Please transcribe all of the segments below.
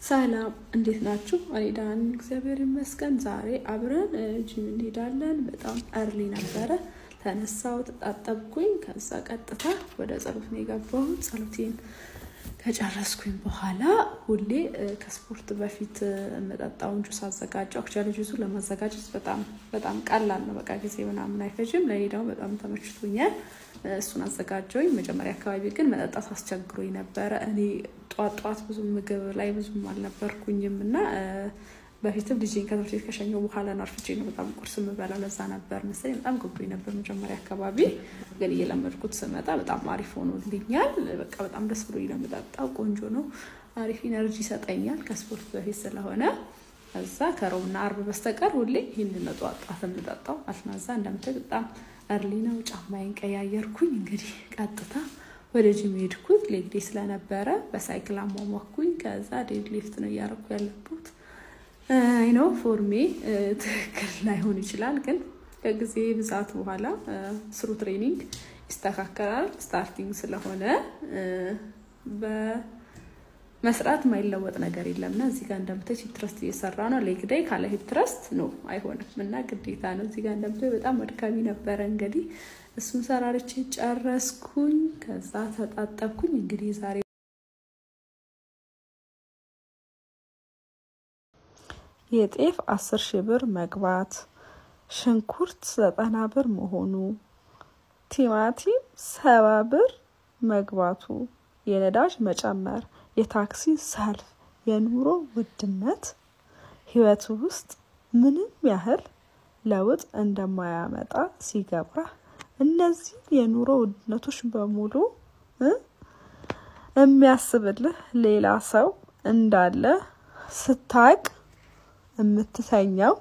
ሰላም እንዴት ናችሁ? እኔ ደህና ነኝ፣ እግዚአብሔር ይመስገን። ዛሬ አብረን ጂም እንሄዳለን። በጣም early ነበረ። ተነሳው፣ ተጣጠብኩኝ። ከዛ ቀጥታ ወደ ጸሎት ነው የገባሁት። ጸሎቴን ከጨረስኩኝ በኋላ ሁሌ ከስፖርት በፊት የምጠጣውን ጁስ አዘጋጀው። actually juice ኡ ለማዘጋጀት በጣም በጣም ቀላል ነው። በቃ ጊዜ ምናምን አይፈጅም። ለእኔ ደግሞ በጣም ተመችቶኛል። እሱን አዘጋጀውኝ። መጀመሪያ አካባቢ ግን መጠጣት አስቸግሮኝ ነበረ። እኔ ጧት ጧት ብዙ ምግብ ላይ ብዙም አልነበርኩኝም እና በፊትም ልጄን ከትምህርት ቤት ከሸኘው በኋላ አርፍጄ ነው በጣም ቁርስ የምበላው። ለዛ ነበር መሰለኝ በጣም ከብዶኝ ነበር መጀመሪያ አካባቢ። ግን እየለመድኩት ስመጣ በጣም አሪፍ ሆኖልኛል። በቃ በጣም ደስ ነው የምጠጣው። ቆንጆ ነው፣ አሪፍ energy ይሰጠኛል ከስፖርት በፊት ስለሆነ። ከዛ ከሮብና አርብ በስተቀር ሁሌ ይህንን ነው ጠዋት የምጠጣው። አልናዛ እንደምታይ በጣም early ነው። ጫማዬን ቀያየርኩኝ። እንግዲህ ቀጥታ ወደ ጂም ሄድኩኝ። leg day ስለነበረ በሳይክል አሟሟኩኝ። ከዛ dead lift ነው እያደረኩ ያለሁት። I know form ኤ ትክክል ላይሆን ይችላል፣ ግን ከጊዜ ብዛት በኋላ through training ይስተካከላል። starting ስለሆነ በመስራት የማይለወጥ ነገር የለምና እዚህ ጋር እንደምታይ hip thrust እየሰራ ነው። leg day ካለ hip thrust ነው አይሆንም እና ግዴታ ነው። እዚህ ጋር እንደምታይ በጣም አድካሚ ነበረ። እንግዲህ እሱን ሰራርቼ ጨረስኩኝ። ከዛ ተጣጠብኩኝ። እንግዲህ ዛሬ የጤፍ አስር ሺህ ብር መግባት፣ ሽንኩርት ዘጠና ብር መሆኑ፣ ቲማቲም ሰባ ብር መግባቱ፣ የነዳጅ መጨመር፣ የታክሲ ሰልፍ፣ የኑሮ ውድነት ህይወት ውስጥ ምንም ያህል ለውጥ እንደማያመጣ ሲገባ እነዚህ የኑሮ ውድነቶች በሙሉ የሚያስብልህ ሌላ ሰው እንዳለ ስታቅ የምትተኛው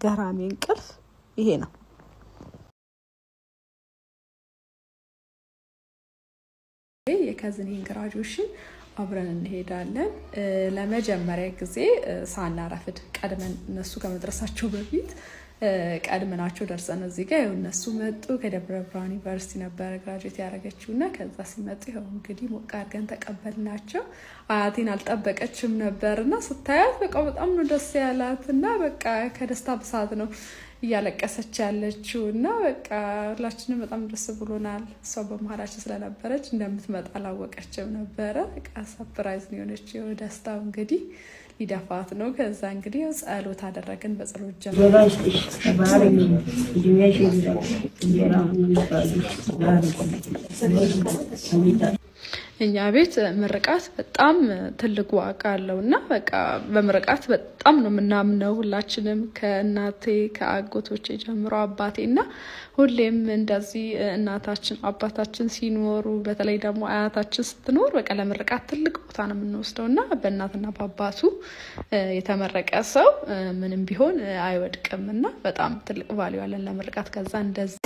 ገራሚ እንቅልፍ ይሄ ነው። የከዝኔን ግራጁዌሽን አብረን እንሄዳለን። ለመጀመሪያ ጊዜ ሳናረፍድ ቀድመን እነሱ ከመድረሳቸው በፊት ቀድመናቸው ደርሰን እዚህ ጋር እነሱ መጡ። ከደብረ ብርሃን ዩኒቨርሲቲ ነበረ graduate ያደረገችው እና ከዛ ሲመጡ ይኸው እንግዲህ ሞቅ አድርገን ተቀበልናቸው። አያቴን አልጠበቀችም ነበር እና ስታያት በቃ በጣም ነው ደስ ያላት እና በቃ ከደስታ ብዛት ነው እያለቀሰች ያለችው እና በቃ ሁላችንም በጣም ደስ ብሎናል። እሷ በመሀላችን ስለነበረች እንደምትመጣ አላወቀችም ነበረ። በቃ surprise ነው የሆነችው። ደስታው እንግዲህ ሊደፋት ነው። ከዛ እንግዲህ ጸሎት አደረግን። በጸሎት ጀመር እኛ ቤት ምርቃት በጣም ትልቅ ዋጋ አለው እና በቃ በምርቃት በጣም ነው የምናምነው ሁላችንም ከእናቴ ከአጎቶቼ ጀምሮ አባቴ እና ሁሌም እንደዚህ እናታችን አባታችን ሲኖሩ በተለይ ደግሞ አያታችን ስትኖር በቃ ለምርቃት ትልቅ ቦታ ነው የምንወስደው እና በእናትና በአባቱ የተመረቀ ሰው ምንም ቢሆን አይወድቅም እና በጣም ትልቅ ቫሊዩ ያለን ለምርቃት። ከዛ እንደዚህ